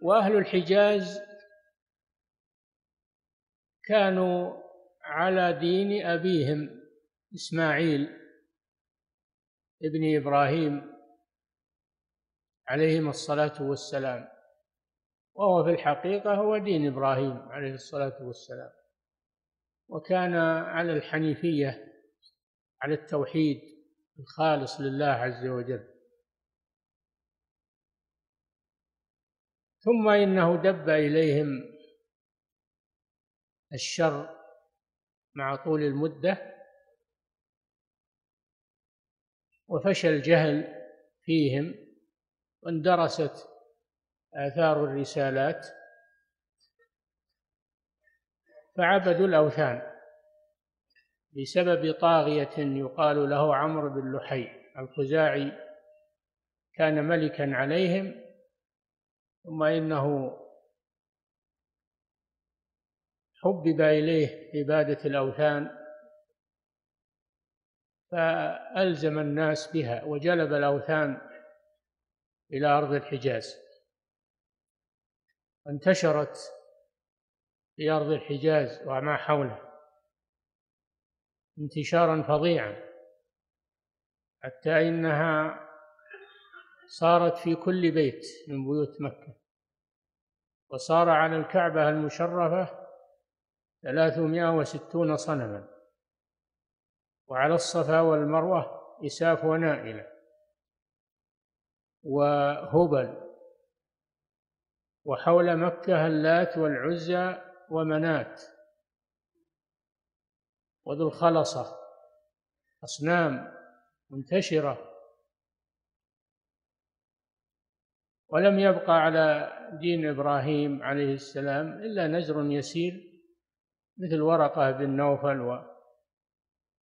وأهل الحجاز كانوا على دين أبيهم إسماعيل ابن إبراهيم عليهم الصلاة والسلام وهو في الحقيقة هو دين إبراهيم عليه الصلاة والسلام. وكان على الحنيفية على التوحيد الخالص لله عز وجل. ثم إنه دب إليهم الشر مع طول المدة وفشى الجهل فيهم واندرست آثار الرسالات فعبدوا الأوثان بسبب طاغية يقال له عمرو بن لحي الخزاعي كان ملكا عليهم ثم إنه حبب إليه عبادة الأوثان فألزم الناس بها وجلب الأوثان إلى أرض الحجاز. انتشرت في أرض الحجاز وما حوله انتشارا فظيعا حتى إنها صارت في كل بيت من بيوت مكة. وصار على الكعبة المشرفة ثلاثمائة وستون صنما. وعلى الصفا والمروة إساف ونائلة. وهبل. وحول مكة اللات والعزى ومنات. وذو الخلصة. أصنام منتشرة. ولم يبقى على دين إبراهيم عليه السلام إلا نزر يسير مثل ورقة بن نوفل